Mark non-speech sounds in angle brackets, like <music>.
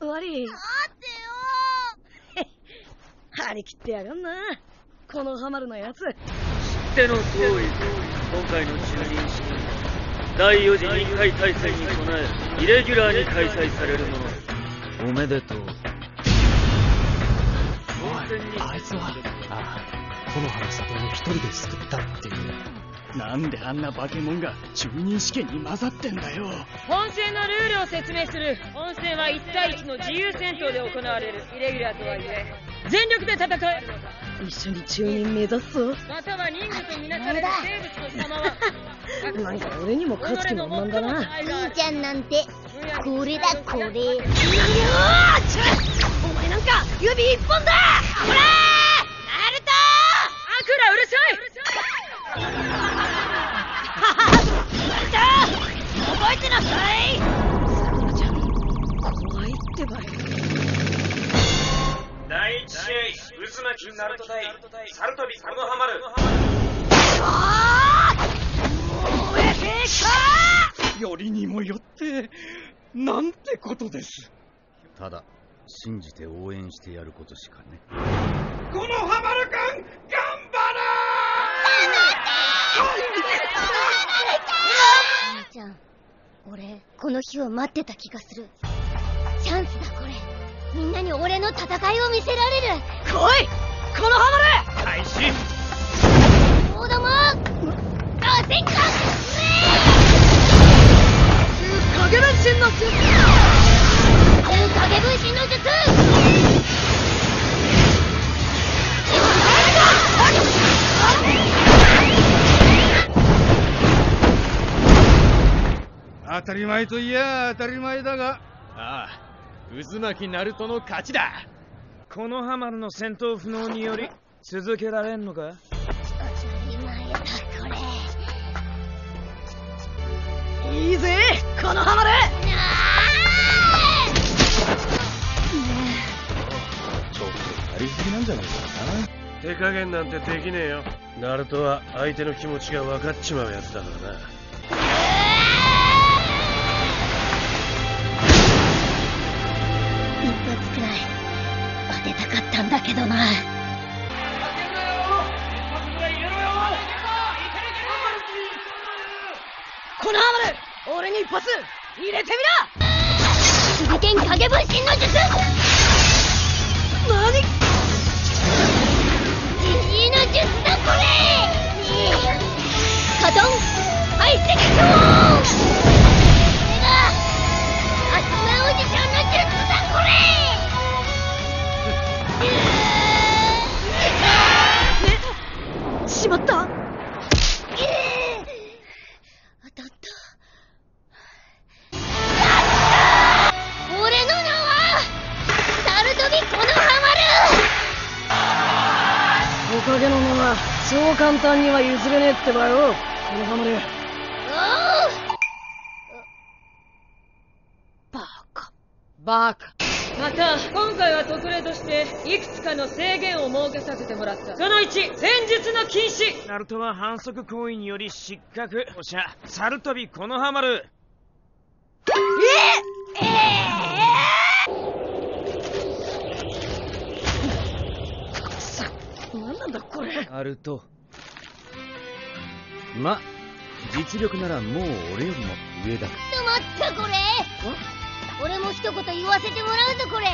あ、悪い。待ってよ <laughs> 張り切ってやがんな。このハマるのやつ。知っての通り、今回の就任式第4次臨海大戦に備え、イレギュラーに開催されるもの。おめでとう。おい、あいつは、ああ、木の原里を一人で救ったっていう。なんであんな化け物が中任試験に混ざってんだよ。本戦のルールを説明する。本戦は1対1の自由戦闘で行われる。イレギュラーとはいえ。全力で戦え。一緒に中任目指すぞまたは任務とみなされる生物の様は。<laughs> なんか俺にも勝つ気満々だな。兄ちゃんなんてこれだこれ。お前なんか指一本だ。ほらナルトアクラうるさい渦巻きナルト対サルトビコノハマル。ああ燃えてかよりにもよってなんてことです。ただ信じて応援してやることしかね。このハマるくん頑張れ兄ちゃん俺この日を待ってた気がする。チャンスだこれみんなに俺の戦いを見せられる。来い！このハマる開始！子供あせんか影分身の術！影分身の術！当たり前といや当たり前だがああ渦巻きナルトの勝ちだ。このハマルの戦闘不能により続けられんのか？当たり前だこれいいぜこのハマル！ちょっとやりすぎなんじゃないかな。手加減なんてできねえよ。ナルトは相手の気持ちが分かっちまうやつだからなたんだけどな。このハマル俺に一発入れてみな手裏剣影分身の術そう簡単には譲れねえってばよ。コノハマルおうバカ。バカ。また今回は特例としていくつかの制限を設けさせてもらった。その1戦術の禁止。ナルトは反則行為により失格。おしゃサルトビコノハマルえええさ何なんだこれ。ナルト。ま実力ならもう俺よりも上だ。ちょっと待ったこれ。俺も一言言わせてもらうぞこれ